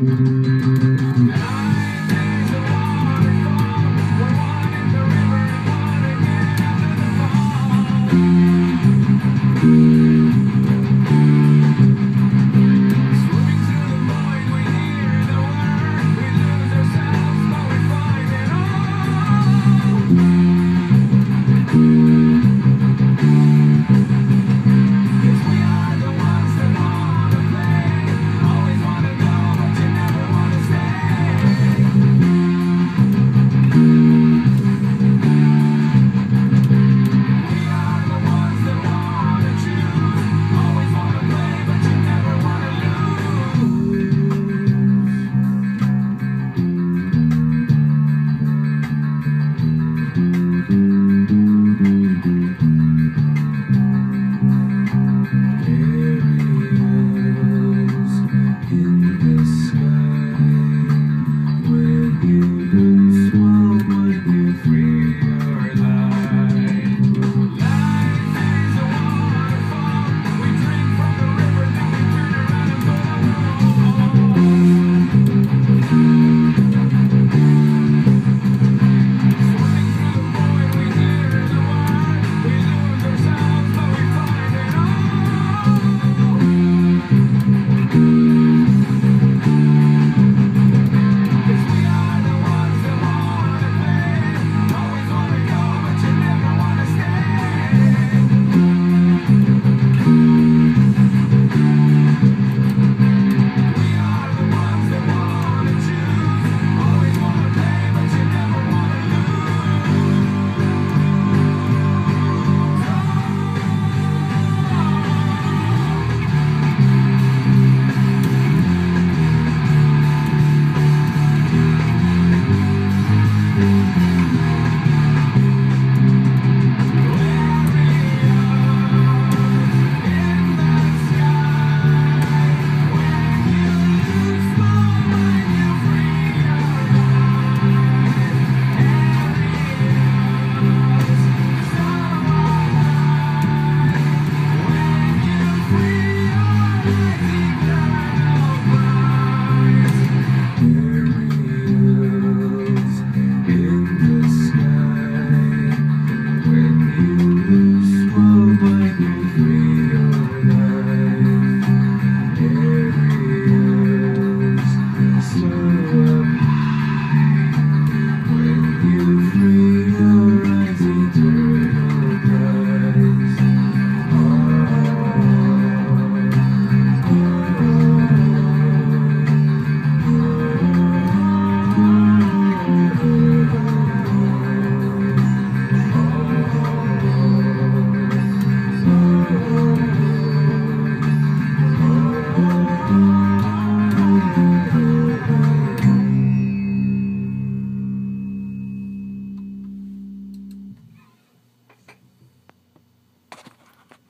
Mm-hmm.